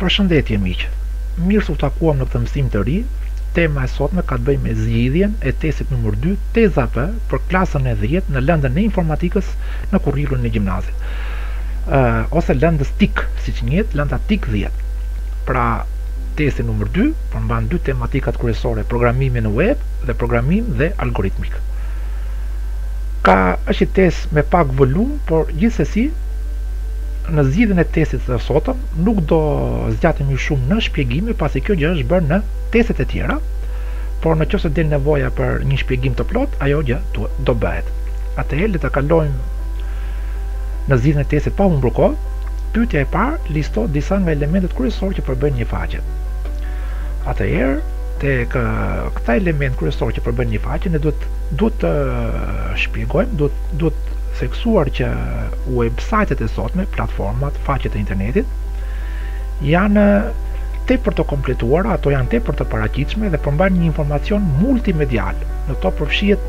Përshëndetje miq! Mirë s'u takuam në këtë mësim të ri. Tema e sotme ka të bëjë me zgjidhjen e testit numër dy, Teza P, për klasën e dhjetë në lëndën e informatikës në kurrikulën e gjimnazit. Ë, ose lëndës TIK, siç njihet, lënda TIK dhjetë. Pra, testi numër dy përmban dy tematikat kryesore, programimi në web dhe programim dhe algoritmik. Ka është një test me pak volum, por gjithsesi Në zgjidhjen e testit të sotëm nuk do zgjatemi shumë në shpjegime pasi kjo gjë është bërë në testet e tjera, por në qoftë se del nevoja për një shpjegim të plotë, ajo gjë do bëhet. Atëherë le të kalojmë në zgjidhjen e testit pa humbur kohë. Pyetja e parë listo disa nga elementet kryesorë që përbëjnë një faqe. Atëherë tek këta elementë kryesorë që përbëjnë një faqe ne duhet duhet të shpjegojmë, duhet duhet theksuar që Uebsajtet e sotme, platformat, faqet e internetit, janë tepër të kompletuara, ato janë tepër të paraqitshme dhe përmbajnë një informacion multimedial. Në to përfshihet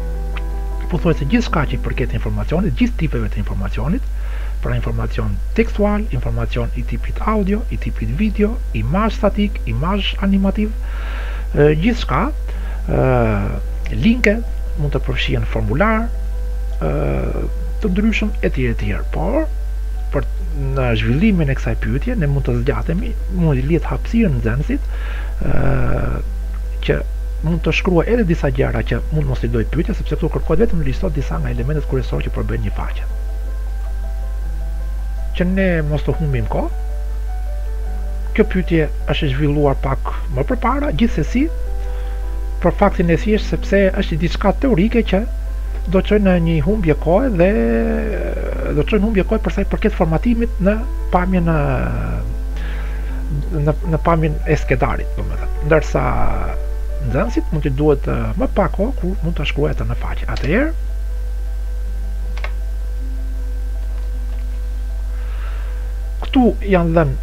pothuajse gjithçka që i përket informacionit, gjithë tipeve të informacionit, pra informacion tekstual, informacion i tipit audio, i tipit video, imazh statik, imazh animativ, gjithçka, linke, mund të përfshihen formularë, të ndryshëm etj etj por për në zhvillimin e kësaj pyetje ne mund të zgjatemi mund të lihet hapësirë nxënësit ë që mund të shkruajë edhe disa gjëra që mund mos i dojë pyetja sepse këtu kërkohet vetëm listo disa nga elementet kryesorë që përbëjnë një faqe që ne mos të humbim kohë kjo pyetje është zhvilluar pak më përpara gjithsesi për faktin e thjeshtë sepse është diçka teorike që do të çojnë në një humbje kohe dhe do të çojnë humbje kohe për sa i përket formatimit në pamjen në në, në pamjen e skedarit, domethënë. Ndërsa nxënësit mund t'i duhet më pak kohë kur mund ta shkruajë atë në faqe. Atëherë këtu janë dhënë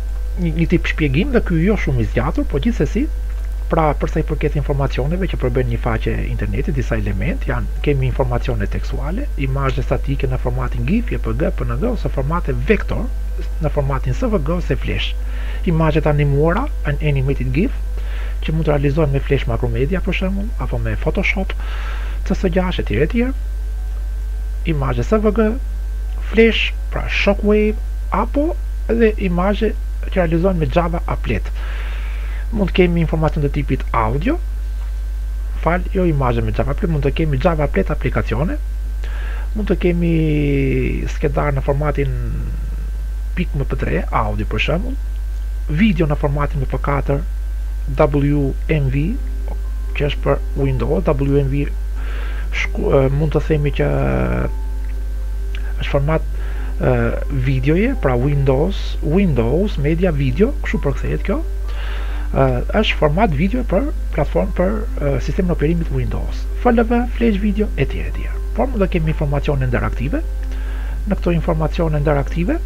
një, një tip shpjegim dhe ky jo shumë i zgjatur, por gjithsesi Pra, për sa i përket informacioneve që përbëjnë një faqe interneti, disa elementë janë kemi informacione tekstuale, imazhe statike në formatin GIF, JPG, PNG ose formate vektor në formatin SVG ose Flash, imazhe të animuara, animated GIF, që mund të realizohen me Flash Macromedia për shembull apo me Photoshop CS6 etj etj. Imazhe SVG, Flash, pra Shockwave apo edhe imazhe që realizohen me Java Applet. mund të kemi informacion të tipit audio, fal, jo imazhe me Java Applet, mund të kemi Java Applet aplikacione, mund të kemi skedar në formatin pikë MP tre, audio për shembull, video në formatin MP katër, WMV, që është për Windows, WMV, mund të themi që është format videoje, pra Windows, Windows Media Video, kështu përkthehet kjo. Ë është format video për platformë për uh, sistemin operimit Windows. FLV, Flash Video e tjera e tjera. Por mund edhe kemi informacione interaktive. Në këto informacione nderaktive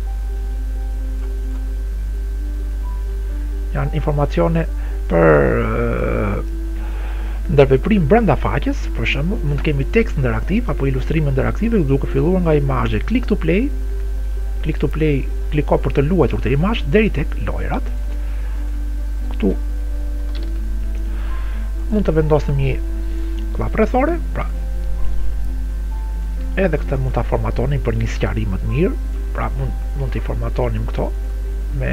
janë informacione për uh, Ndërveprim brenda faqes, për shembull, mund të kemi tekst nderaktiv apo ilustrime nderaktive duke filluar nga imazhe click to play, click to play kliko për të luajtur këtë imazh deri tek lojërat. Këtu mund të vendosim një kllapë rrethore, pra edhe këtë mund ta formatonim për një sqarim më të mirë, pra mund t'i formatonim këto me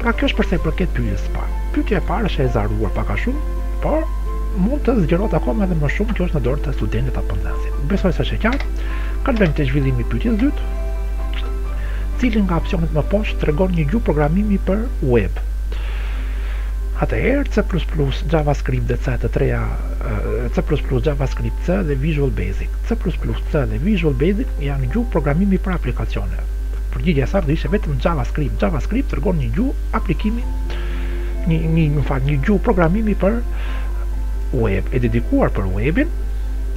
Pra kjo është për sa i përket pyetjes së parë. Pyetja e parë është e ezaruar pak a shumë, por mund të zgjerohet akoma edhe më shumë, kjo është në dorë të studentit apo nxënësit. Besoj se është e qartë. Kalojmë te zhvillimi i pyetjes së dytë. Cili nga opsionet më poshtë tregon një gjuhë programimi për web? Atëherë C++, JavaScript dhe C të trija C++, JavaScript, C dhe Visual Basic. C++, C dhe Visual Basic janë gjuhë programimi për aplikacione. përgjigja e saktë do ishte vetëm JavaScript. JavaScript tregon një gjuhë aplikimi, një një më fal, një gjuhë programimi për web, e dedikuar për webin.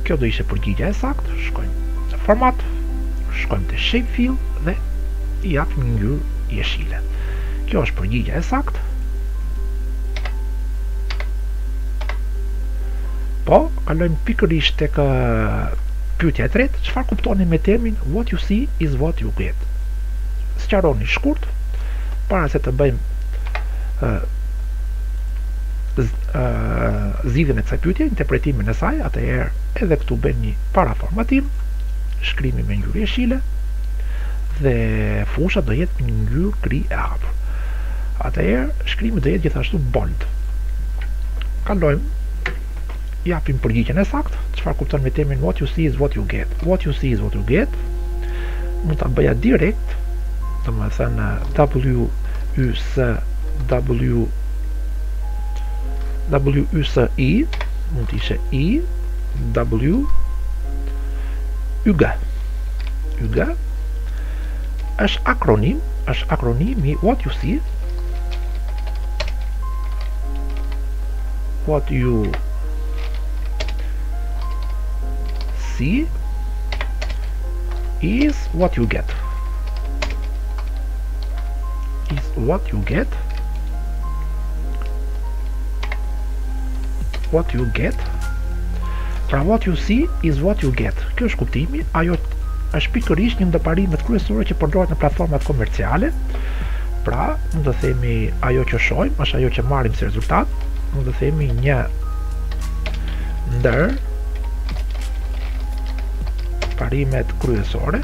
Kjo do ishte përgjigja e saktë. Shkojmë format, shkojmë te shape fill dhe i japim një ngjyrë jeshile. Kjo është përgjigja e saktë. Po, kalojmë pikërisht tek Pyetja e tretë, çfarë kuptoni me termin what you see is what you get? Sqaroni shkurt para se të bëjmë ë zgjidhjen e kësaj pyetje, interpretimin e saj, atëherë edhe këtu bëjmë një paraformatim, shkrimi me ngjyrë jeshile dhe fusha do jetë një ngjyrë gri e hapur. Atëherë shkrimi do jetë gjithashtu bold. Kalojmë japim përgjigjen e saktë, çfarë kupton me termin what you see is what you get. What you see is what you get. Mund ta bëja direkt, domethënë W Y S, W Y S I, mund të ishte I W Y G, Y G, është akronim, është akronimi what you see What you see is what you get. Is what you get. What you get. Pra what you see is what you get. Kjo është, kuptimi, ajo është pikërisht një ndër parimet kryesore që përdoret në platformat komerciale. Pra, mund të themi ajo që shohim është ajo që marrim si rezultat. mund të themi një ndër parimet kryesore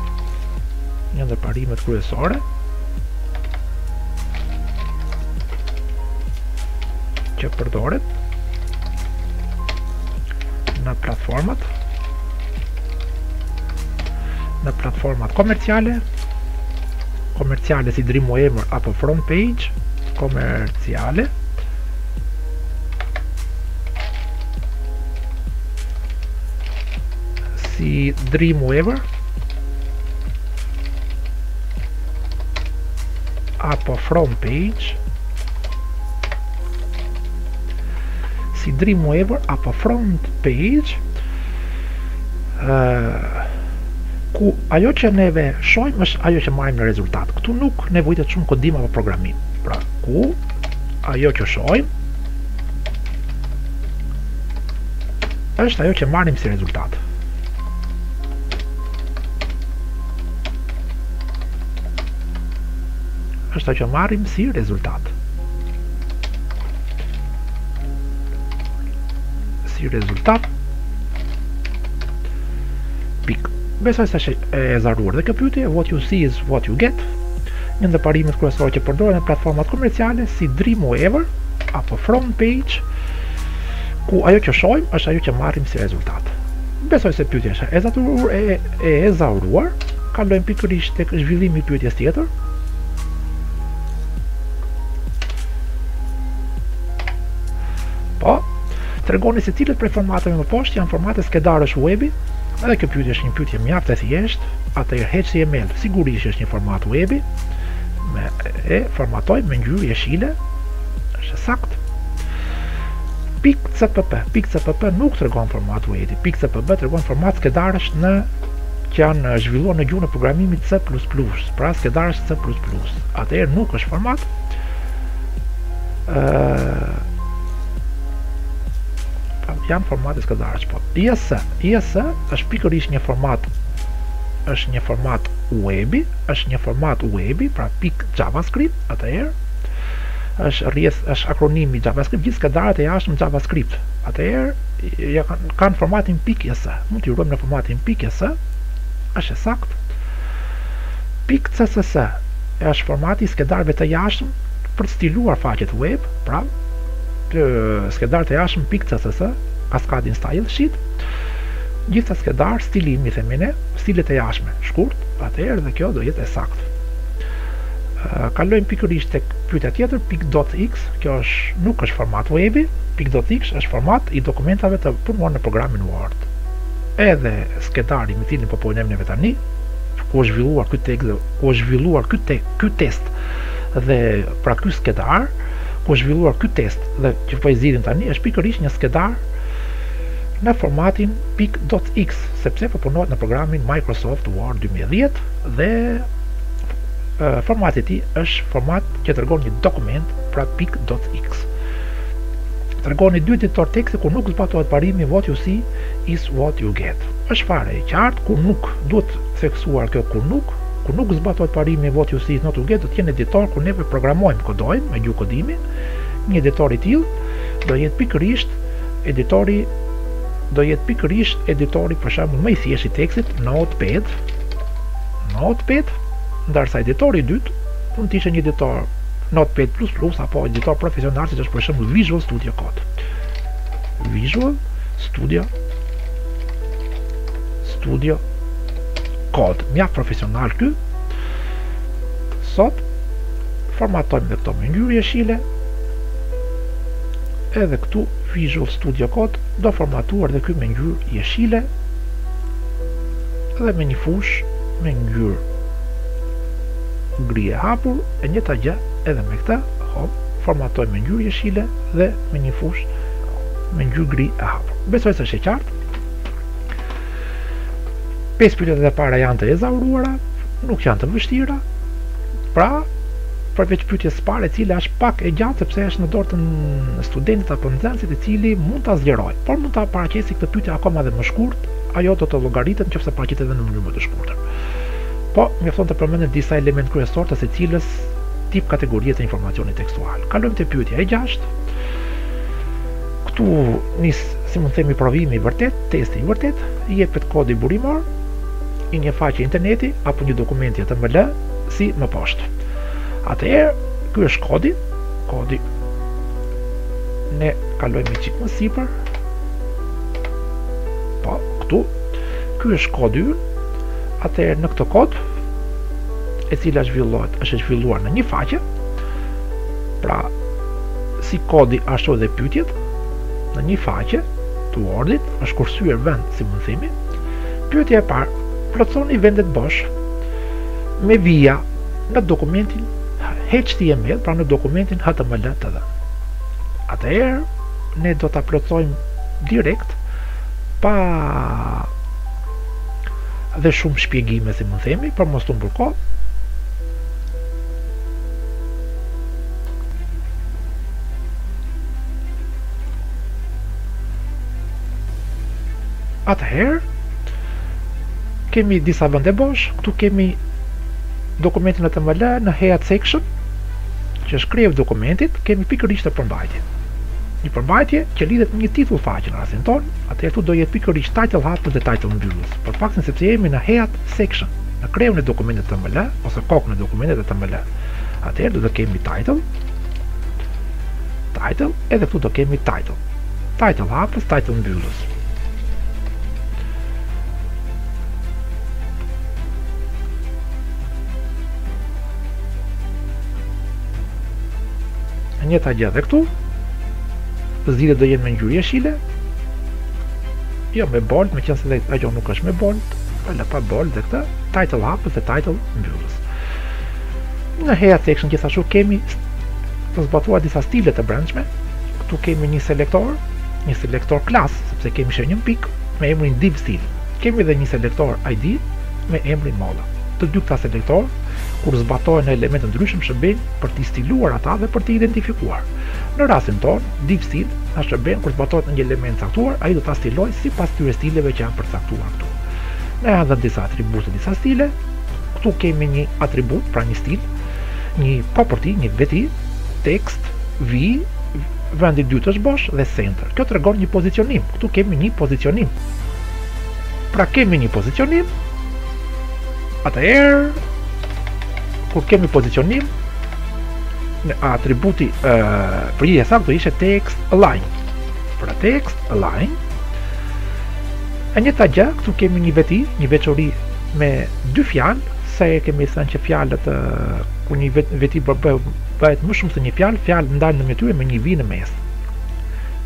një ndër parimet kryesore që përdoret në platformat në platformat komerciale komerciale si Dreamweaver apo Front Page komerciale si Dreamweaver apo From Page si Dreamweaver apo Front Page uh, ku ajo që neve shohim është ajo që marrim në rezultat. Këtu nuk nevojitet shumë kodim apo programim. Pra, ku ajo që shohim është ajo që marrim si rezultat. është ajo që marrim si rezultat. Si rezultat Pikë. Besoj se është e ezauruar dhe kjo pyetje, what you see is what you get. Një ndër parimet kryesore që përdoren në platformat komerciale si Dreamweaver apo Front Page, ku ajo që shohim është ajo që marrim si rezultat. Besoj se pyetja është e ezauruar, e, e ezauruar. Kalojmë pikërisht tek zhvillimi i pyetjes tjetër. Po, Tregoni se cilat prej formateve më poshtë janë formate skedarësh webi? Edhe kjo pyetje është një pyetje mjaft e thjeshtë. Atëherë HTML, sigurisht është një format webi. Po e formatoj me ngjyrë jeshile. Është e saktë..cpp,.cpp nuk tregon format webi..cpp tregon format skedarësh në që janë zhvilluar në gjuhën e programimit C++, pra skedarësh C++. Atëherë nuk është format. Ëh, janë formate skedarësh po JS JS është pikërisht një format është një format webi është një format webi pra pikë javascript atëherë është JS është akronim i javascript gjithë skedarët e jashtëm javascript atëherë ja kanë kanë formatin pikë JS mund t'i ruajmë në formatin pikë JS është e saktë pikë css është formati i skedarëve të jashtëm për të stiluar faqet web pra të skedarë të jashtëm pikë CSS, cascading style sheet, gjithë të skedarë stili i themi ne, stilet e jashtme, shkurt, atëherë dhe kjo do jetë e saktë. Kalojmë pikërisht tek pyetja tjetër,.docx, kjo është, nuk është format webi,.docx është format i dokumentave të punuar në programin Word. Edhe skedari me cilin po punojmë neve tani, ku është zhvilluar ky tekst, ku është zhvilluar ky test, dhe pra ky skedar, ku është zhvilluar ky test dhe që po e zgjidhim tani është pikërisht një skedar në formatin.docx sepse po punohet në programin Microsoft Word 2010 dhe formati i tij është format që tregon një dokument pra.docx tregoni dy editor teksti kur nuk zbatohet parimi what you see is what you get është fare e qartë kur nuk duhet theksuar kjo kur nuk Kur nuk zbatohet parimi What you see is what you get do të jenë editorë kur neve programojmë, kodojmë me gjuhë kodimi, një editor i tillë do jetë pikërisht editori do jetë pikërisht editori për shembull më i thjeshtë i tekstit Notepad. Notepad, ndërsa editori i dytë mund të ishte një editor Notepad++ apo editorë profesionalë siç është për shembull Visual Studio Code. Visual Studio Studio Code mjaft profesional ky t'i formatojmë dhe këto me ngjyrë jeshile edhe këtu Visual Studio Code do formatuar dhe ky me ngjyrë jeshile dhe me një fush me ngjyrë gri e hapur e njëjta gjë edhe me këtë hop, formatojmë me ngjyrë jeshile dhe me një fush me ngjyrë gri e hapur besoj se është e qartë Pesë pyetjet e para janë të ezauruara, nuk janë të vështira. Pra, përveç pyetjes së parë, e cila është pak e gjatë sepse është në dorë të studentit apo nxënësit i cili mund ta zgjerojë, por mund ta paraqesë këtë pyetje akoma edhe më shkurt, ajo do të llogaritet në qoftë se paraqitet edhe në mënyrë më të shkurtër. Po, mjafton të përmenden disa elementë kryesorë të secilës tip kategorie të informacionit tekstual. Kalojmë te pyetja e gjashtë. Këtu nis, si mund të themi, provimi i vërtet, testi i vërtet, i jepet kodi burimor i një faqe interneti apo një dokumenti HTML, si më poshtë. Atëherë, ky është kodi, kodi ne kalojmë një qikë më sipër, po, këtu, ky është kodi ynë, atëherë në këtë kod, e cila zhvillohet, është zhvilluar në një faqe, Pra, si kodi ashtu edhe pyetjet në një faqe të Word-it është kursyer vend si mund themi. Pyetja e parë, plotësoni vendet bosh me vija në dokumentin HTML, pra në dokumentin HTML të dhënë. Atëherë, ne do ta plotësojmë direkt, pa dhënë shumë shpjegime, si mund themi, për mos të humbur kohë, Atëherë, kemi disa vende bosh, këtu kemi dokumentin HTML në head section, që është kreu i dokumentit, kemi pikërisht një përmbajtje. Një përmbajtje që lidhet me një titull faqe në rastin tonë, atëherë këtu do jetë pikërisht title hapës dhe title mbyllës, për faktin sepse jemi në head section, në kreun e dokumentit HTML, ose kokën e dokumentit HTML. Atëherë do të kemi title, title, edhe këtu do kemi title. Title hapës, title mbyllës. E njëjta gjë dhe këtu, zgjidhjet do jenë me ngjyrë jeshile, jo me bold, meqenëse dhe ajo nuk është me bold, e la pa bold dhe këtë, title hapës dhe title mbyllës. Në Head Section gjithashtu kemi të zbatuar disa stile të brendshme. Këtu kemi një selektor, një selektor klas, sepse kemi një pik me emrin div stil. Kemi dhe një selektor ID me emrin moda. Të dy këta selektor, kur zbatohen në elementë të ndryshëm shërbejnë për t'i stiluar ata dhe për t'i identifikuar. Në rastin tonë, div stil na shërben kur zbatohet në një element të caktuar, ai do ta stilojë sipas këtyre stileve që janë përcaktuar këtu. Na janë dhënë disa atribute, disa stile, Këtu kemi një atribut, pra një stil, një property, një veti, text, vijë, vendi i dytë është bosh dhe center. Kjo tregon një pozicionim, këtu kemi një pozicionim. Pra kemi një pozicionim, atëherë, kur kemi pozicionim, atributi, përgjigjja e saktë do ishte text align. Pra text align, e njëjta gjë, këtu kemi një veti, një veçori Me dy fjalë, se e kemi thënë që fjalët kur një vet, veti bëhet më shumë se një fjalë, fjalë ndahen me tyre me një vijë në mes.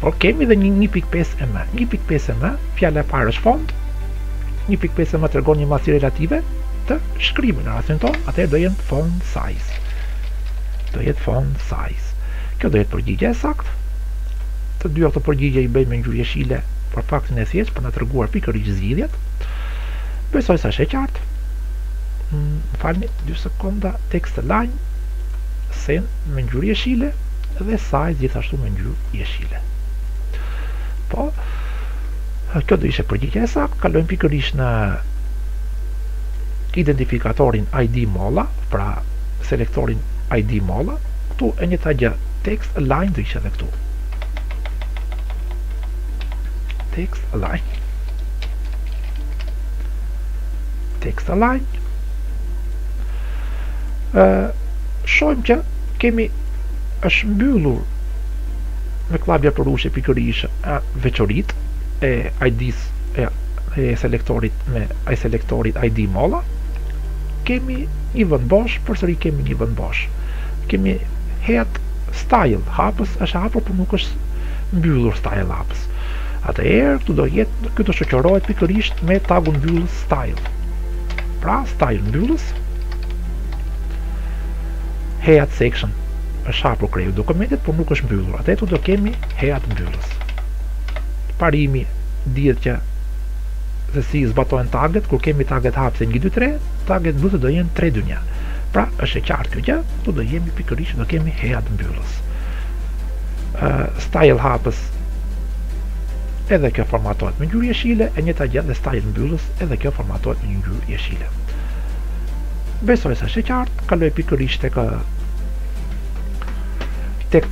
Por kemi dhe një 1.5 em. 1.5 em, fjala e parë është font, 1.5 em tregon një masë relative të shkrimit në rastin tonë, atëherë do jetë font size. Do jetë font size. Kjo do jetë përgjigja e saktë. Të dy këto përgjigje i bëjmë me ngjyrë jeshile për faktin e thjeshtë për na treguar pikërisht zgjidhjet. Besoj se është e qartë. Mm, më falni 2 sekonda text align-in me ngjyrë jeshile dhe size gjithashtu me ngjyrë jeshile. Po, kjo do ishte përgjigja e saktë, kalojmë pikërisht në identifikatorin ID Molla, pra selektorin ID Molla, këtu e njëjta gjë, text align do ishte dhe këtu. Text align. text align shohim që kemi është mbyllur me kllapa gjarpërushe pikërisht veçoritë e ID-së, e selektorit me e selektorit ID molla kemi një vend bosh përsëri kemi një vend bosh kemi head style hapës është hapur por nuk është mbyllur style hapës atëherë këtu do jetë këtu shoqërohet pikërisht me tagun mbyllës style pra style mbyllës head section është hapur kreu i dokumentit por nuk është mbyllur atëherë këtu do kemi head mbyllës parimi dihet që se si zbatohen taget kur kemi taget hapëse 1 2 3 taget mbyllëse do jenë 3 2 1 pra është e qartë kjo gjë këtu do jemi pikërisht do kemi head mbyllës uh, style hapës Edhe kjo formatohet me ngjyrë jeshile, e njëjta gjë dhe style mbyllës, edhe kjo formatohet me ngjyrë jeshile. Besoj se është e qartë, kalojmë pikërisht tek tek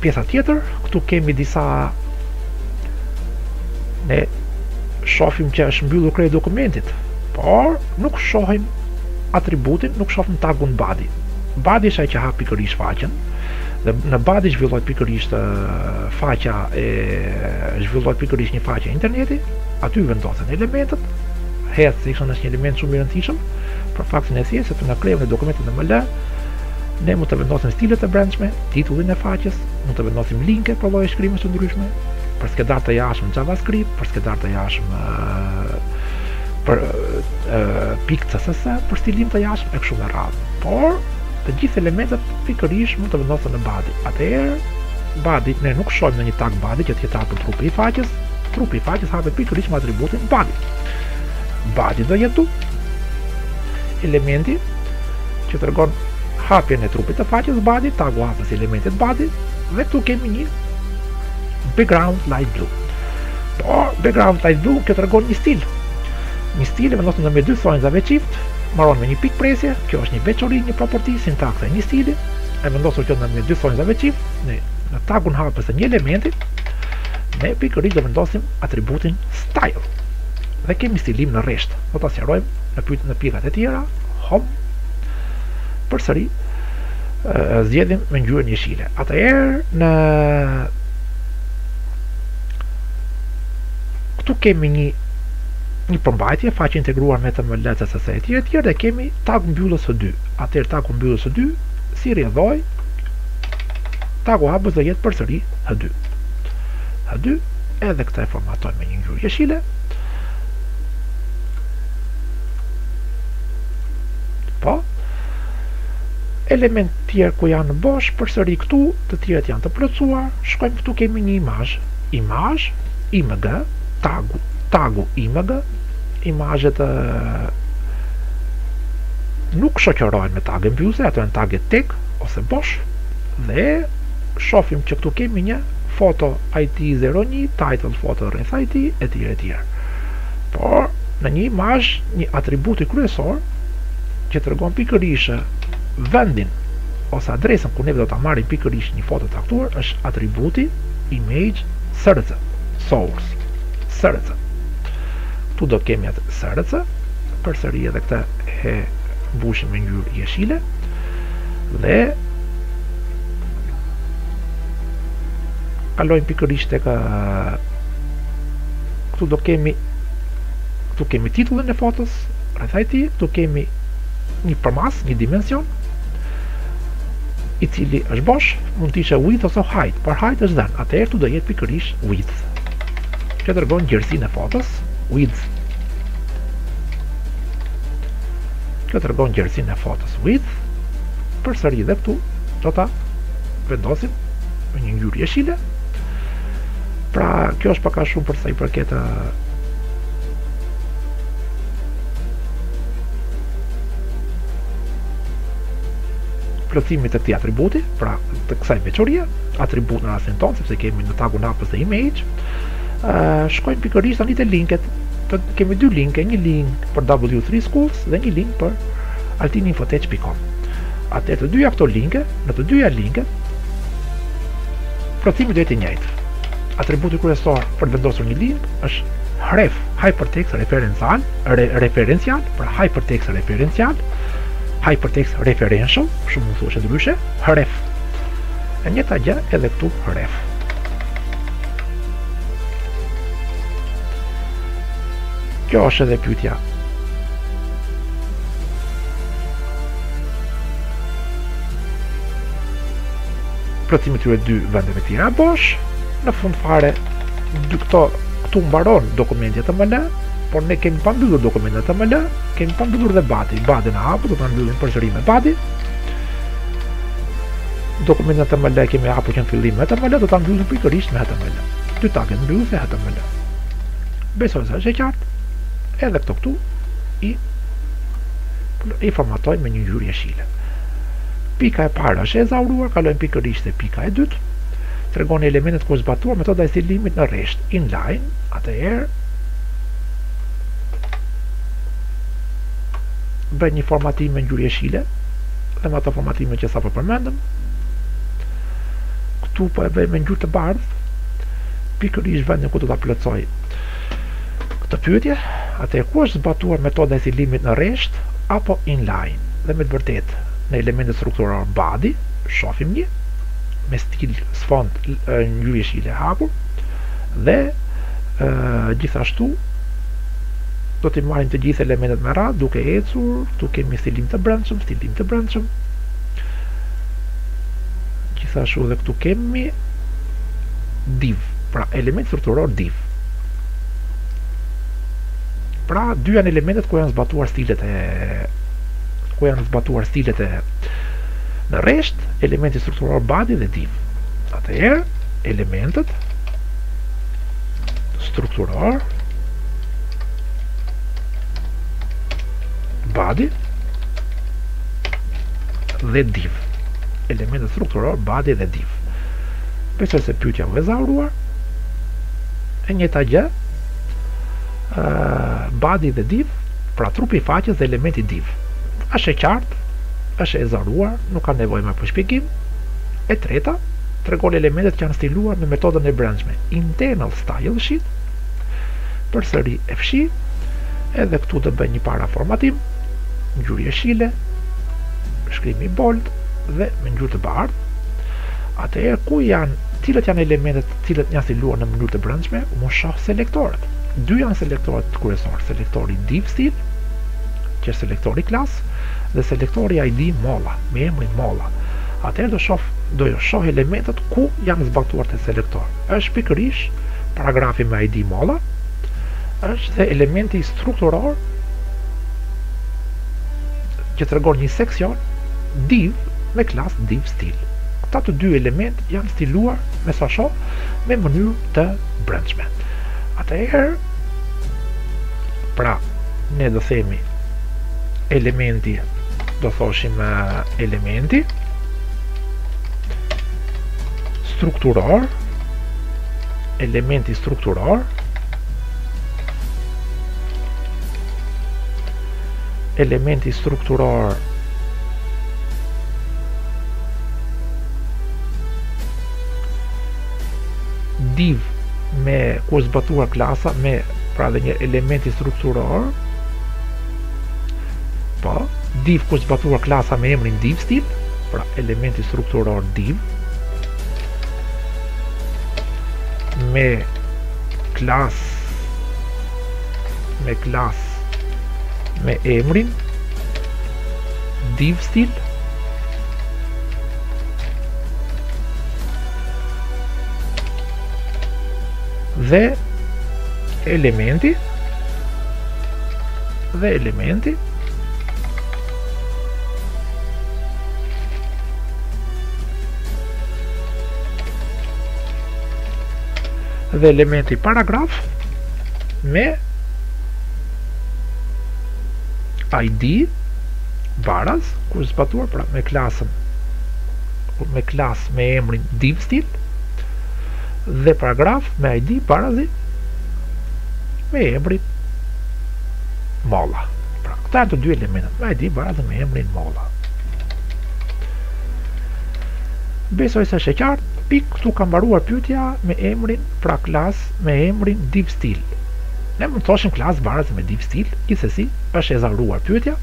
pjesa tjetër, këtu kemi disa ne shohim që është mbyllur kreu i dokumentit, por nuk shohim atributin, nuk shohim tagun body. Body është ai që hap pikërisht faqen. Dhe në body zhvillohet pikërisht faqja e zhvillohet pikërisht një faqe interneti, aty vendosen elementët, head section është një element shumë i rëndësishëm për faktin e thjeshtë se te kreu i një dokumenti HTML, ne mund të vendosim stilet e brendshme, titullin e faqes, mund të vendosim linke për lloje shkrimi të ndryshme, për skedarë të jashtëm JavaScript, për skedarë të jashtëm për uh, pikë CSS, për stilim të jashtëm e kështu me radhë. Por të gjithë elementët pikërisht mund të vendosen në badi. Atëherë, badi, ne nuk shohim në një tag badi që të jetë hapur trupi i faqes, trupi i faqes hapet pikërisht me atributin badi. Badi do jetë këtu elementi që tregon hapjen e trupit të faqes badi, tagu hapës i elementit badi, dhe këtu kemi një background light blue. Po, background light blue që tregon një stil. Një stil e vendosim ne me dy thonjëzave çift, Mbaron me një pikë presje, kjo është një veçori, një proporti, sintaksa e një stili, e vendosur që në dy thonjëzave çift, në, në tagun hapës të një elementi, ne pikërisht do vendosim atributin style. Dhe kemi stilim në rresht. Do ta sqarojmë në pyet në pikat e tjera. Hop. Përsëri zgjedhim me ngjyrën jeshile. Atëherë në këtu kemi një një përmbajtje faqe integruar vetëm me CSS e tjerë e tjerë dhe kemi tagu mbyllës h dy atëherë tagu mbyllës h dy si rrjedhojë tagu hapës do jetë përsëri h dy h dy edhe këtë e formatojmë me një ngjyrë jeshile po elementë të tjerë ku janë në bosh përsëri këtu të tjerët janë të plotësuar shkojmë këtu kemi një imazh imazh img tagu tagu img imazhet nuk shoqërohen me tage mbyllëse, ato janë tage tek ose bosh dhe shofim që këtu kemi një foto IT 01, title foto rreth IT, e tjere, e tjere. Por, në një imazh, një atribut kryesor, që tregon pikërisht vendin ose adresën ku neve do ta marrim pikërisht një foto të caktuar, është atributi image src. Source SRC këtu do kemi atë SRC përsëri edhe këtë e mbushim me ngjyrë jeshile dhe kalojmë pikërisht tek këtu do kemi këtu kemi titullin e fotos rreth IT këtu kemi një përmas një dimension i cili është bosh, mund të ishte width ose height, por height është dhënë, atëherë këtu do jetë pikërisht width. Kjo tregon gjerësinë e fotos, width. Kjo tregon gjerësinë e fotos, width. Përsëri dhe këtu, do ta vendosim me një ngjyrë jeshile. Pra, kjo është pak a shumë përsa i përket plotësimi të këtij atributi, pra të kësaj veçorie, atribut në rastin tonë, sepse kemi në tagun hapës të image, uh, shkojmë pikërisht tani te linket. Kemi dy linke, një link për W3 Schools dhe një link për altininfotech.com. Atëherë te dyja këto linke, në të dyja linke, plotësimi do të jetë i njëjtë. Atributi kryesor për të vendosur një link është href hypertext referencial re, referencial, pra hypertext referencial, hypertext referential, siç mund thuash ndryshe, href. E njëjta gjë edhe këtu href. Kjo është edhe pyetja. Plotësimi i këtyre dy vendeve tjera bosh, në fund fare, dy këto, këtu mbaron dokumenti HTML, Por ne kemi pa mbyllur dokumentin HTML, kemi pa mbyllur dhe body, body-n e hapur, do ta mbyllim pikërisht me body, dokumentin HTML e kemi hapur që në fillim me HTML, do ta mbyllim pikërisht me HTML. Këtu tagu mbyllës HTML. Besoj se është e qartë, edhe këto këtu, i, i formatoj me ngjyrë jeshile. Pika e parë është e ezauruar, kalojmë pikërisht te pika e dytë, tregoni elementet ku është zbatuar metoda e stilimit në rresht inline, atëherë bëj një formatim me ngjyrë jeshile dhe me ato formatime që sapo përmendëm këtu po e bëj me ngjyrë të bardhë pikërisht vendin ku do ta plotësoj këtë pyetje atëherë ku është zbatuar metoda e stilimit në rresht apo inline dhe me të vërtetë në elementin strukturor body shohim një me stil sfond ngjyrë jeshile e hapur dhe gjithashtu do t'i marrim të gjithë elementet me radhë duke ecur, këtu kemi stilim të brendshëm, stilim të brendshëm. Gjithashtu edhe këtu kemi div, pra elementi strukturor div. Pra dy janë elementet ku janë zbatuar stilet e ku janë zbatuar stilet e në rresht, elementi strukturor body dhe div. Atëherë elementet strukturor body dhe div elementet strukturor body dhe div besoj se pyetja është e ezauruar e njëjta gjë body dhe div pra trupi i faqes dhe elementi div është e qartë është e ezauruar nuk ka nevojë më për shpjegim E treta, tregon elementet që janë stiluar me metodën e brendshme, internal style sheet, përsëri e fshi, edhe këtu të bëj një para formatim, ngjyrë jeshile, shkrim i bold dhe me ngjyrë të bardhë. Atëherë ku janë, cilët janë elementet të cilët janë stiluar në mënyrë të brendshme, unë shoh selektorët. Dy janë selektorët kryesorë, selektori div stil, që është selektori klas, dhe selektori ID molla, me emrin molla. Atëherë do shoh do i shoh elementet ku janë zbatuar këta selektorë. Është pikërisht paragrafi me ID molla, është dhe elementi strukturor që tregon një seksion div me klas div stil. Këta të dy element janë stiluar me sa shoh me mënyrë të brendshme. Atëherë pra ne do themi elementi do thoshim elementi strukturor elementi strukturor elementi strukturor div me ku është zbatuar klasa me pra dhe një elementi strukturor Po, div ku është zbatuar klasa me emrin div stil, pra elementi strukturor div, me klas, me klas, me emrin div stil, dhe elementi dhe elementi dhe elementi paragraf me ID baras ku është zbatuar pra me klasën me klasë me emrin div stil dhe paragraf me ID barazi me emrin Molla. Pra, këta janë të dy elementët, me ID barazi me emrin Molla. Besoj se është e qartë, pik këtu ka mbaruar pyetja me emrin, pra klas me emrin div stil. Ne mund të thoshim klas barazi me div stil, gjithsesi është ezauruar pyetja.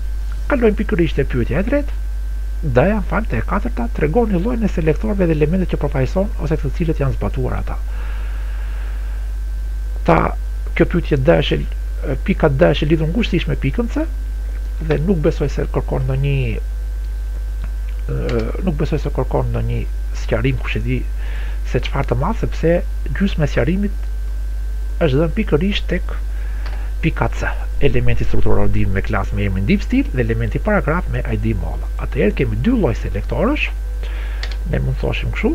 Kalojmë pikërisht te pyetja e tretë. D-ja, në fakt, e katërta, tregoni llojin e selektorëve dhe elementët që përfaqëson ose të cilët janë zbatuar ata. Këta, kjo pyetje D është pika D është e lidhur ngushtisht me pikën C dhe nuk besoj se kërkon ndonjë nuk besoj se kërkon ndonjë sqarim kush e di se çfarë të madh sepse gjysma e sqarimit është dhënë pikërisht tek Pika C, Elementi strukturor div me klasë me emrin divstil dhe elementi paragraf me id molla. Atëherë kemi dy lloj selektorësh. Ne mund të thoshim kështu.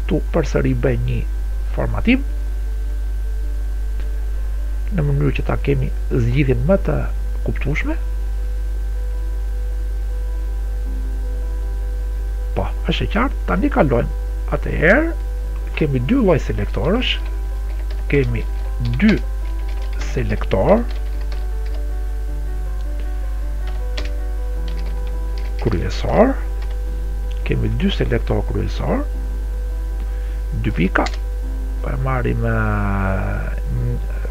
Këtu përsëri bëj një formatim në mënyrë që ta kemi zgjidhjen më të kuptueshme. Po, është e qartë, tani kalojmë atëherë Kemi dy lloj selektorësh, kemi dy selektor kryesor, kemi dy selektor kryesor, dy pika, po e marrim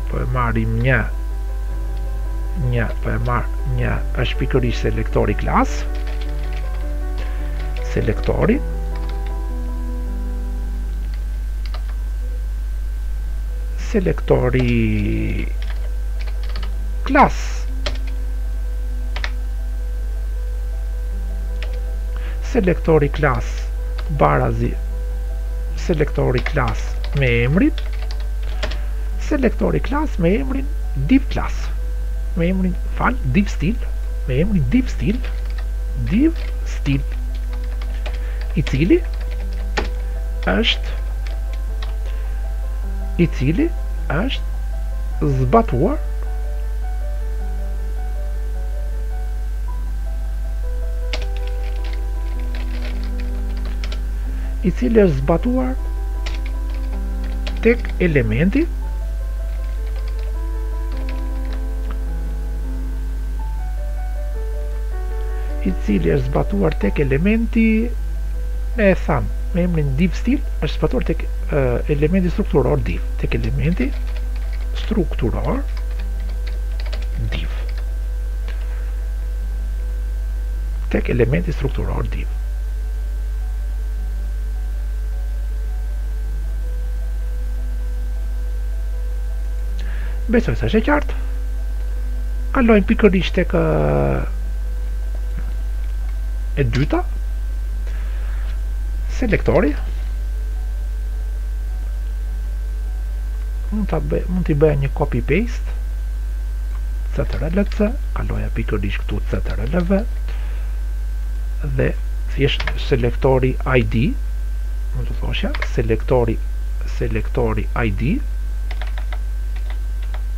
po e marrim një një po e marr një është pikërisht selektori klas selektori selektori klas selektori klas barazi selektori klas me emrin selektori klas me emrin div klas me emrin fal div stil me emrin div stil div stil i cili është i cili është zbatuar i cili është zbatuar tek elementi i cili është zbatuar tek elementi e thamë me emrin div stil është zbatuar tek elementi strukturor div tek elementi strukturor div tek elementi strukturor div besoj se është e qartë kalojmë pikërisht tek e dyta selektori mund ta bëj mund t'i bëja një copy paste ctrl c kaloja pikërisht këtu ctrl v dhe thjesht selektori id mund të thosha selektori selektori id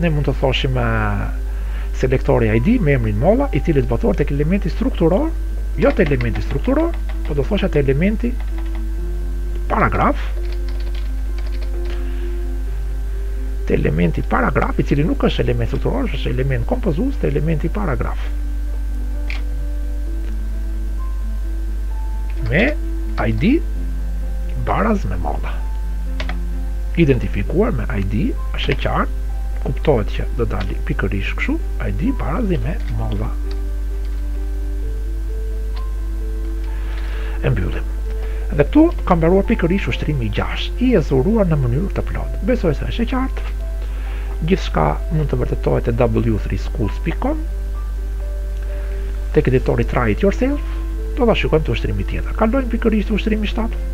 Ne mund të thoshim selektori ID me emrin Molla, i cili është zbatuar tek elementi strukturor, jo te elementi strukturor, po do thosha te elementi paragraf, te elementi paragraf, i cili nuk është element strukturor, është element kompozues te elementi paragraf. Me ID baraz me molla. Identifikuar me ID Është e qartë, kuptohet që do dalë pikërisht kështu, ID baraz me molla. E mbyllim. Dhe këtu ka mbaruar pikërisht ushtrimi i gjashtë, i zgjidhur në mënyrë të plotë. Besoj se është e qartë. Gjithçka mund të vërtetohet te w3schools.com. Tek editori Try It Yourself, do ta shikojmë te ushtrimi tjetër. Kalojmë pikërisht ushtrimi 7.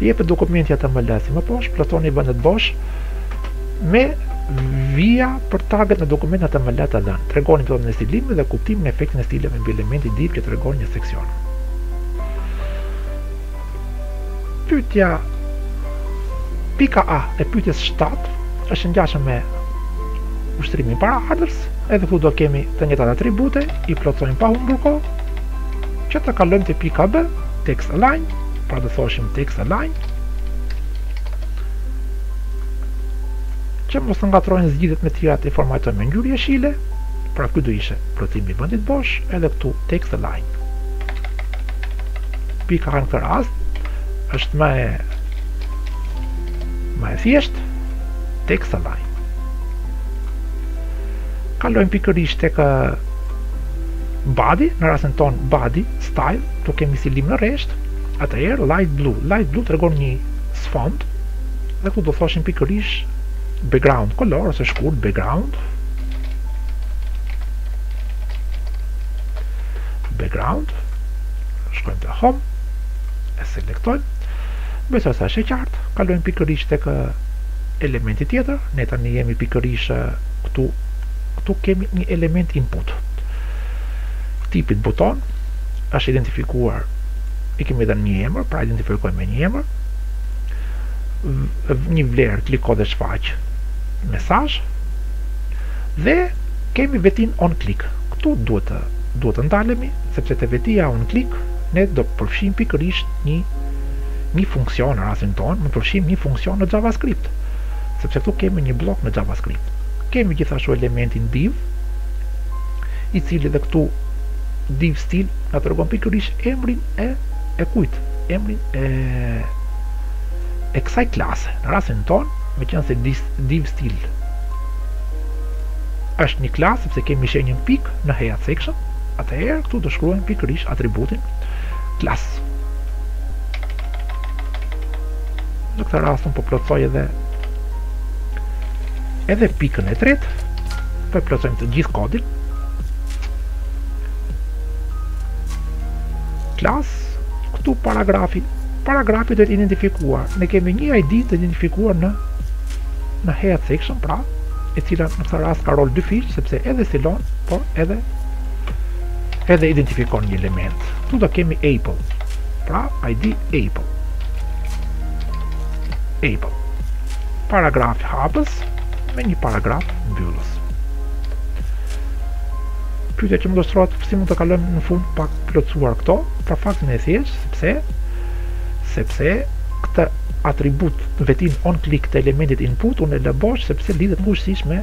Jepet dokumenti HTML si më poshtë, plotësoni vendet bosh, me vija për taget në dokumentin HTML të dhënë. Tregoni metodën e stilimit dhe kuptimin e efektin e stileve mbi elementin div që tregon një seksion. Pyetja pika A e pyetjes 7 është ngjashme me ushtrimin paraardhës, edhe këtu do kemi të njëjtat atribute, i plotësojmë pa humbur kohë. Që të kalojmë te pika B, text align, pra do thoshim text align, që mos të ngatërrojmë zgjidhjet me të tjerat i formatojmë me ngjyrë jeshile pra ky do ishte plotësimi i vendit bosh edhe këtu text align pika në këtë rast është më e më e thjeshtë text align kalojmë pikërisht tek body në rastin tonë body style këtu kemi stilim në rresht atëherë light blue light blue tregon një sfond dhe këtu do thoshim pikërisht background color ose shkurt background background shkojmë te home e selektojmë Besoj se është e qartë, kalojmë pikërisht tek elementi tjetër, ne tani jemi pikërisht këtu këtu kemi një element input i tipit buton është identifikuar i kemi dhënë një emër, pra identifikojmë me një emër, një vlerë, kliko dhe shfaq mesazh, dhe kemi vetinë on click. Këtu duhet të, duhet të ndalemi, sepse te vetia on click, ne do përfshijmë pikërisht një një funksion në rastin tonë, ne përfshijmë një funksion në JavaScript, sepse këtu kemi një bllok në JavaScript. Kemi gjithashtu elementin div, i cili edhe këtu div stil Na tregon pikërisht emrin e e kujt? Emrin e e kësaj klase. Në rastin tonë, meqenëse div stil është një klasë sepse kemi shenjën pikë në head section, atëherë këtu do shkruajmë pikërisht atributin klas. Në këtë rast unë po plotësoj edhe edhe pikën e tretë, po e plotësojmë të gjithë kodin. Klas, këtu paragrafi. Paragrafi duhet identifikuar. Ne kemi një ID të identifikuar në në head section, pra, e cila në këtë rast ka rol dyfish, sepse edhe stilon, por edhe edhe identifikon një element. Këtu do kemi Apple. Pra, ID Apple. Apple. Paragrafi hapës me një paragraf mbyllës. Pyetja që mund të shtrohet, si mund të kalojmë në fund pa plotësuar këto, për faktin e thjeshtë, sepse sepse këtë atribut vetin on click të elementit input unë e lë bosh sepse lidhet ngushtësisht me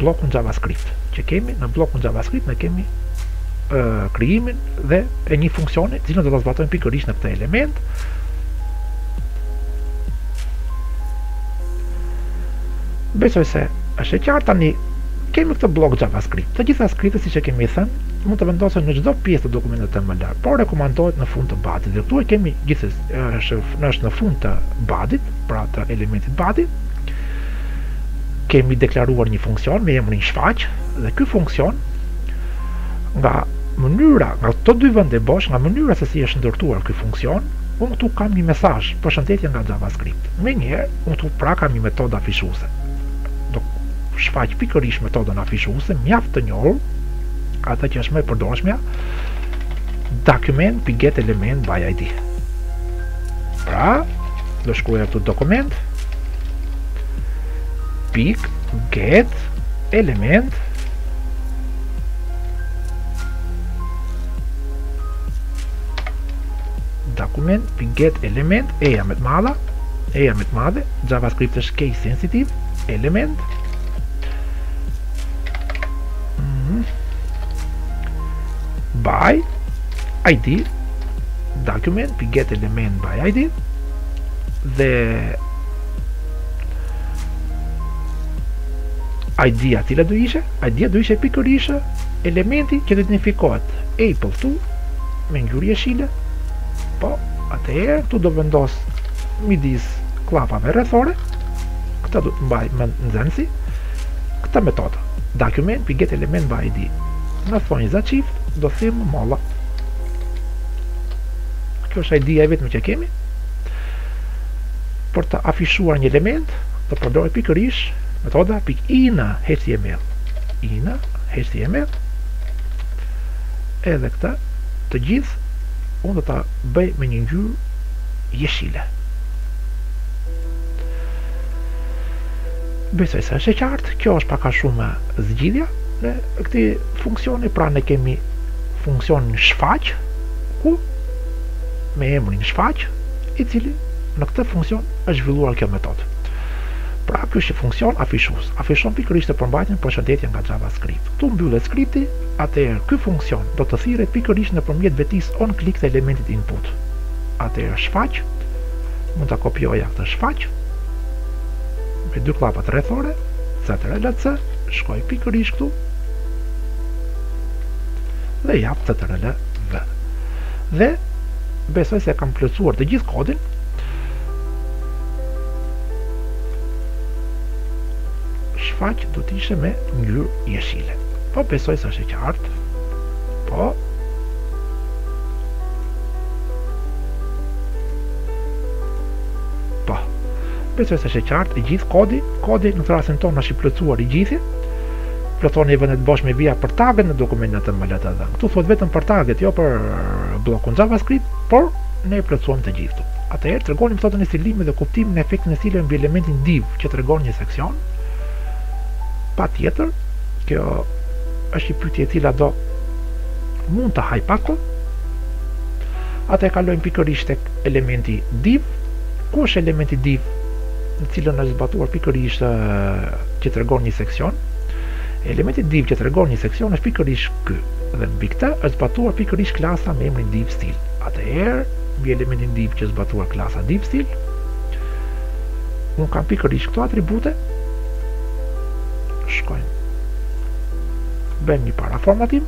bllokun JavaScript që kemi në bllokun JavaScript ne kemi ë krijimin dhe e një funksioni të cilin do ta zbatojmë pikërisht në këtë element besoj se është e qartë tani Kemi këtë blok JavaScript. Të gjitha script-et, siç e kemi thënë, mund të vendosen në çdo pjesë të dokumentit HTML, por rekomandohet në fund të body-t. Dhe këtu e kemi gjithsesi, është është në fund të body-t, pra të elementit body. Kemi deklaruar një funksion me emrin shfaq dhe ky funksion nga mënyra, nga këto dy vende bosh, nga mënyra se si është ndërtuar ky funksion, unë këtu kam një mesazh përshëndetje nga JavaScript. Menjëherë, unë këtu pra kam një metodë afishuese. Do shfaq pikërisht metodën afishuese mjaft të njohur, atë që është më e përdorshmja, document pik get element by id. Pra, do shkruaj këtu dokument pik get element dokument pik get element e-ja me të madhe e-ja me të madhe javascript është case sensitive element mhm. by id document pik get element by id dhe id-ja cila do ishte id-ja do ishte pikërisht elementi që identifikohet apple këtu me ngjyrë jeshile po atëherë këtu do vendos midis kllapave rrethore, këta do të mbaj mend nxënësi, këtë metodë. Document pikë get element by ID. Në thonjëza çift, do themi molla. Kjo është ID-ja e vetëm që kemi. Për të afishuar një element, do përdor pikërisht metodën pikë inner html. Inner html. Edhe këta, të gjithë, unë do t'i bëj me një ngjyrë jeshile. Besoj se është e qartë, kjo është pak a shumë zgjidhja e këtij funksioni, pra ne kemi funksionin shfaq, ku me emrin shfaq, i cili në këtë funksion është zhvilluar kjo metodë. Pra, ky është funksion afishues. Afishon pikërisht të përmbajtjen përshëndetje nga JavaScript. Këtu mbyllet skripti, atëherë ky funksion do të thirret pikërisht nëpërmjet vetisë onClick të elementit input. Atëherë shfaq mund ta kopjoj këtë shfaq me dy kllapat rrethore ctrl c shkoj pikërisht këtu dhe jap ctrl v dhe besoj se kam plotësuar të gjithë kodin shfaq duhet të ishte me ngjyrë jeshile po besoj se është e qartë po Po. Besoj se është e qartë, i gjithë kodi, kodi në rastin tonë është i plotësuar i gjithë. Plotësoni vendet e bosh me vija për taget në dokumentin HTML dhe. Këtu thotë vetëm për taget, jo për bllokun JavaScript, por ne e plotësuam të gjithë. Atëherë tregoni metodën e stilimit dhe kuptimin e efektit e stileve mbi elementin div që tregon një seksion. Patjetër, kjo është një pyetje e cila do mund të hajë pak kohë, Atëherë kalojmë pikërisht tek elementi div. Ku është elementi div, në të cilën është zbatuar pikërisht që tregon një seksion. Elementi div që tregon një seksion është pikërisht ky. Dhe mbi këtë është zbatuar pikërisht klasa me emrin div stil. Atëherë, mbi elementin div që është zbatuar klasa div stil, unë kam pikërisht këto atribute. Shkojmë. Bëjmë një paraformatim.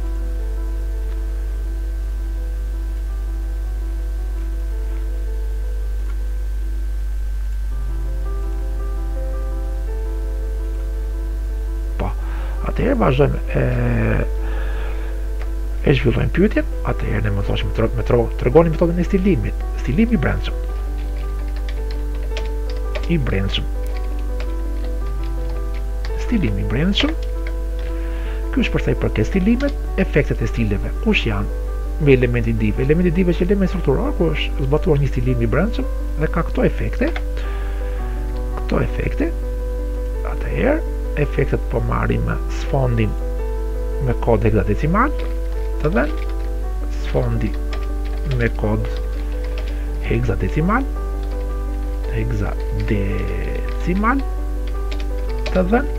Po, atëherë vazhdojmë e e zhvillojmë pyetjen, atëherë ne më thoshte me treg me treg, tregoni metodën e stilimit, stilimi i brendshëm. I brendshëm. Stilimi i brendshëm. Ky është për sa i përket stilimit, efektet e stileve. Kush janë? mbi elementin div. Elementi div është element struktural, ku është zbatuar një stilim i brendshëm dhe ka këto efekte. Këto efekte, atëherë, efektet po marrim me sfondin me kod hexadecimal dhe sfondi me kod hexadecimal hexadecimal të dhënë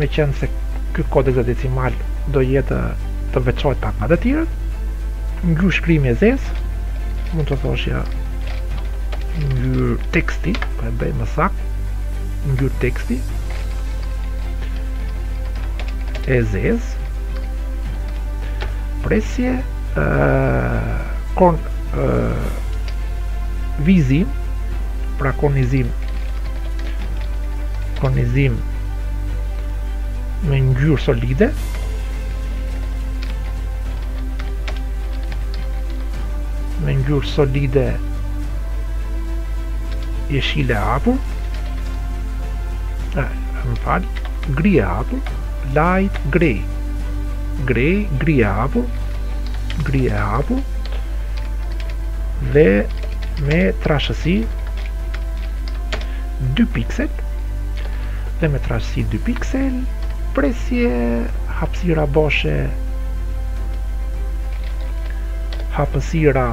meqenëse ky kod heksadecimal do jetë, të veçohet pak nga të tjerat ngjyrë shkrimi e zezë mund të thoshja ngjyrë teksti po e bëj më saktë ngjyrë teksti e zezë presje kornizim pra kornizim kornizim me ngjyrë solide me ngjyrë solide jeshile e hapur e, më fal gri e hapur light grey grey, gri e hapur gri e hapur dhe me trashësi 2 piksel dhe me trashësi 2 piksel presje hapësira boshe hapësira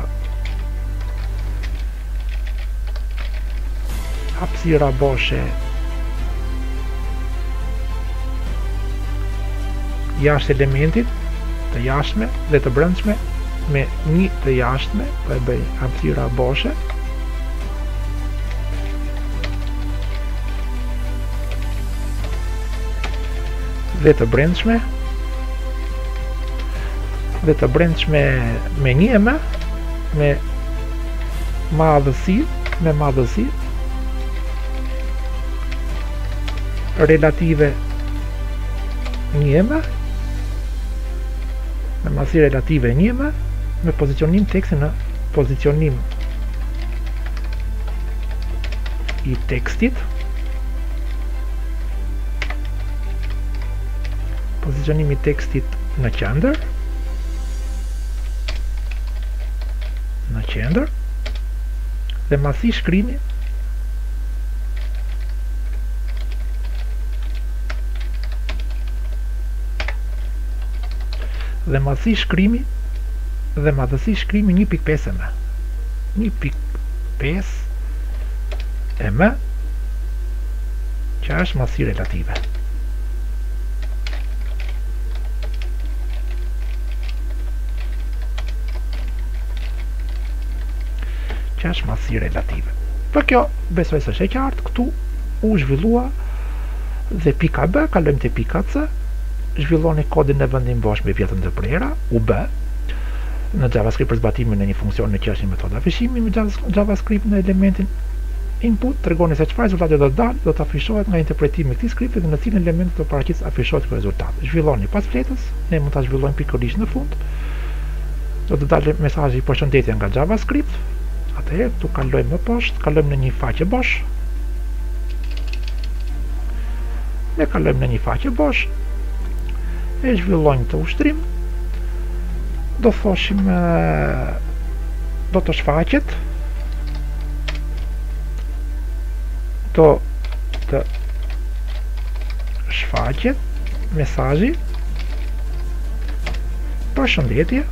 hapësira boshe jashtë elementit të jashtme dhe të brendshme me një të jashtme po e bëj hapësira boshe dhe të brendshme dhe të brendshme me një em me madhësi me madhësi relative një em me madhësi relative një em me pozicionim tekstin në pozicionim i tekstit pozicionimi i tekstit në qendër në qendër dhe madhësi shkrimi dhe madhësi shkrimi dhe madhësi shkrimi 1.5 em. 1.5 e më që është madhësi relative që është madhësi relative por kjo besoj se është e qartë këtu u zhvillua dhe pika B kalojmë te pika C zhvilloni kodin në vendin bosh me vjetën të prera u bë në JavaScript për zbatimin e një funksioni nëpërmjet një metode afishimi me JavaScript në elementin input tregoni se çfarë rezultati do të dalë, do të afishohet nga interpretimi i këtij skripti dhe në cilin element do të paraqitet, afishohet ky rezultat. Zhvilloni pas fletës, ne mund ta zhvillojmë pikërisht në fund. Do të dalë mesazhi përshëndetje nga JavaScript. Atëherë këtu kalojmë më poshtë, kalojmë në një faqe bosh. Ne kalojmë në një faqe bosh. E zhvillojmë këtë ushtrim do thoshim do të shfaqet do të shfaqet mesazhi përshëndetje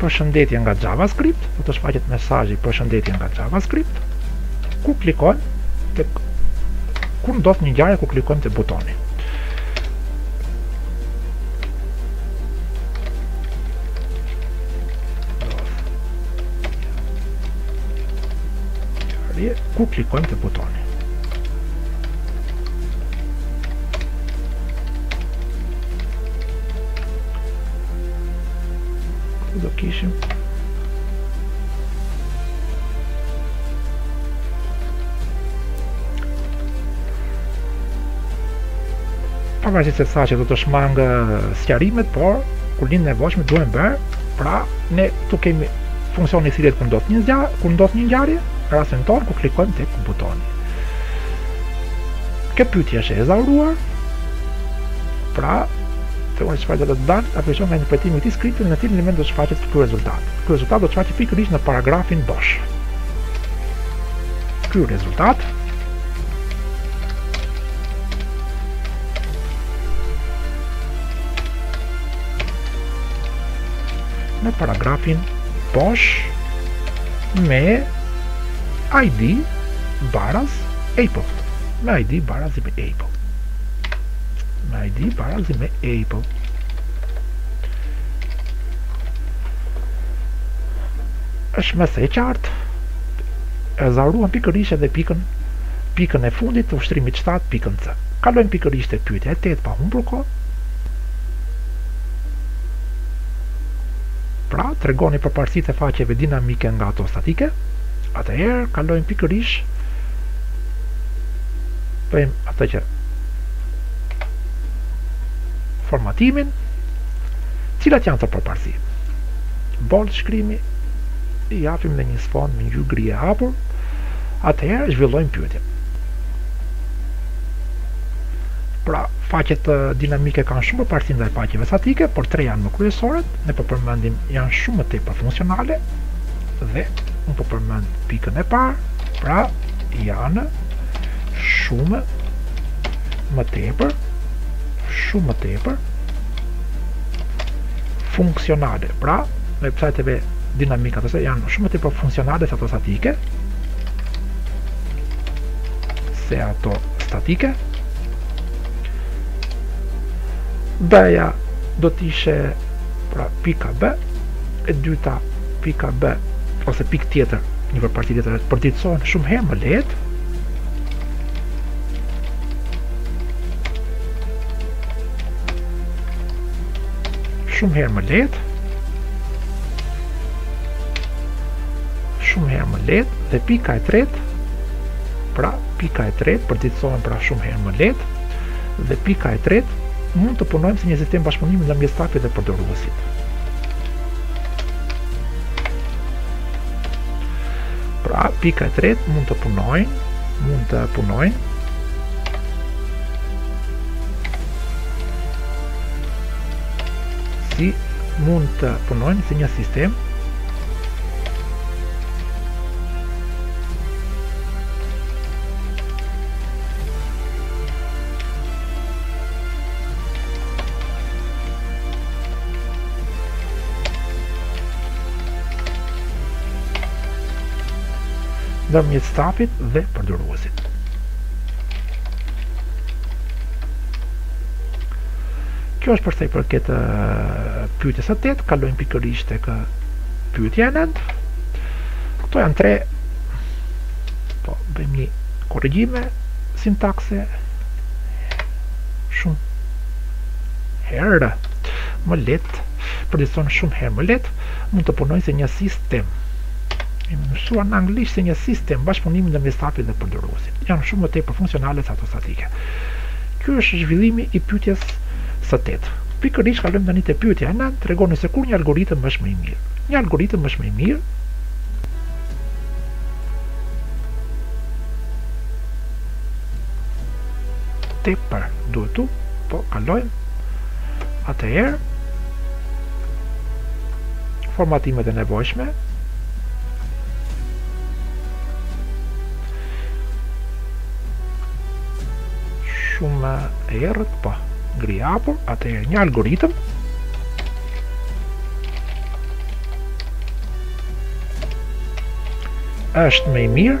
përshëndetje nga JavaScript, do të shfaqet mesazhi përshëndetje nga JavaScript. Kur klikojmë te kur ndodh një ngjarje kur klikojmë te butoni. kur klikojmë te butoni. Ku do kishim? Pavarësisht se sa që dua t'i shmang sqarimet, por kur janë të nevojshme duhen bërë, pra ne këtu kemi funksionin thirret kur ndodh një ngjarje, kur ndodh një ngjarje, rastin tonë kur klikojmë tek butoni. Kjo pyetje është ezauruar. Pra, Teoria e shfaqjeve do të dalë nga përfshirja nga interpretimi i këtij skripti në cilin element do të shfaqet ky rezultat. Ky rezultat do të shfaqet pikërisht në paragrafin bosh. Ky rezultat në paragrafin bosh me ID baraz Apple. Me ID baraz Apple. me ID barazi me Apple është me se qartë ezauruam pikërisht edhe pikën pikën e fundit të ushtrimit 7 pikën C kalojmë pikërisht te pyetja e 8 pa humbur kohë pra tregoni përparësitë e faqeve dinamike nga ato statike atëherë kalojmë pikërisht bëjmë atë që formatimin cilat janë këto përparësi bold shkrimin i japim dhe një sfond me një gri e hapur atëherë zhvillojmë pyetjen pra faqet dinamike kanë shumë përparësi ndaj faqeve statike por tre janë më kryesoret që po përmendim janë shumë më tepër funksionale dhe unë po përmend pikën e parë pra janë shumë më tepër shumë më tepër funksionale pra website-eve dinamikë, ato janë shumë më tepër funksionale se ato statike se ato statike B-ja do të ishe pra pika B e dyta Pika B ose pikë tjetër, një përparësi tjetër, përditësohen shumë herë më lehtë, shumë herë më lehtë. Shumë herë më lehtë dhe pika e tretë, pra pika e tretë përditësohen pra shumë herë më lehtë dhe pika e tretë mund të punojnë si një sistem bashkëpunimi ndërmjet stafit dhe përdoruesit. Pra, pika e tretë mund të punojnë, mund të punojnë. Si mund të punojnë si një sistem ndërmjet stafit dhe përdoruesit. Kjo është për sa i përket pyetjes së 8, kalojmë pikërisht tek pyetja e 9. Këto janë tre po bëjmë një korrigjim sintakse shumë herë më lehtë, përditësohen shumë herë më lehtë, mund të punojnë si një sistem. I mësuar në anglisht si një sistem bashkëpunimi ndërmjet stafit dhe përdoruesve. Janë shumë më tepër funksionale se ato statike. Ky është zhvillimi i pyetjes së tetë. Pikërisht kalojmë tani te pyetja e nëntë, tregoni se kur një algoritëm është më i mirë. Një algoritëm është më i mirë, te përgjigjja duhet t'u, po kalojmë Atëherë, formatimet e nevojshme, shumë e errët, po, gri apur, atëherë një algoritëm, është më i mirë,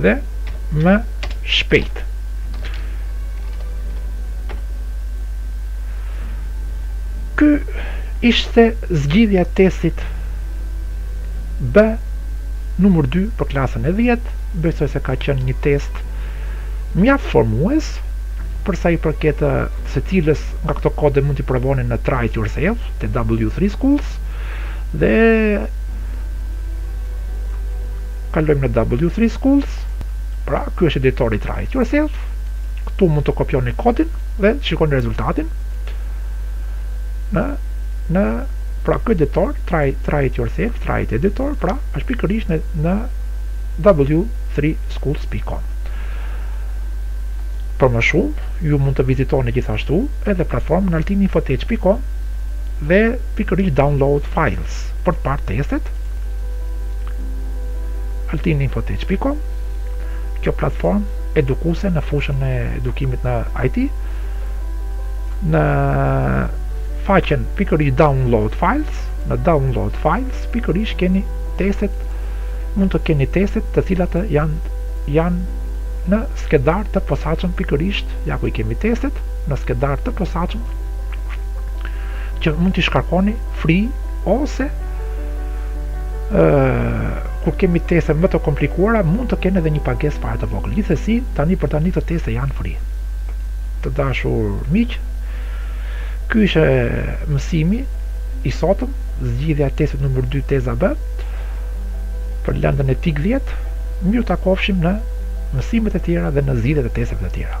dhe më shpejt. Ky ishte zgjidhja e testit B numër 2 për klasën e 10, besoj se ka qenë një test mjaft formues, për sa i përket secilës nga këto kode mund t'i provoni në Try It Yourself, te W3 Schools, Dhe kalojmë në W3 Schools, pra ky është editori Try It Yourself, këtu mund të kopjoni kodin dhe të shikoni rezultatin në, në pra ky editor, Try, try It Yourself, Try It Editor, pra është pikërisht në, në w3schools.com. Për më shumë, ju mund të vizitoni gjithashtu edhe platformën altininfotech.com dhe pikërisht download files për të parë testet altininfotech.com kjo platformë edukuese në fushën e edukimit në IT në faqen pikërisht download files në download files pikërisht keni testet mund të keni testet të cilat janë janë në skedar të posaçëm pikërisht ja ku i kemi testet në skedar të posaçëm që mund t'i shkarkoni free ose ë kur kemi teste më të komplikuara mund të kenë edhe një pagesë fare të vogël. Gjithsesi, tani për tani këto teste janë free. Të dashur miq, ky ishte mësimi i sotëm, zgjidhja e testit numër 2 teza B për lëndën e TIK 10. Mirë u takofshim në mësimet e tjera dhe në zgjidhjet e testeve të tjera.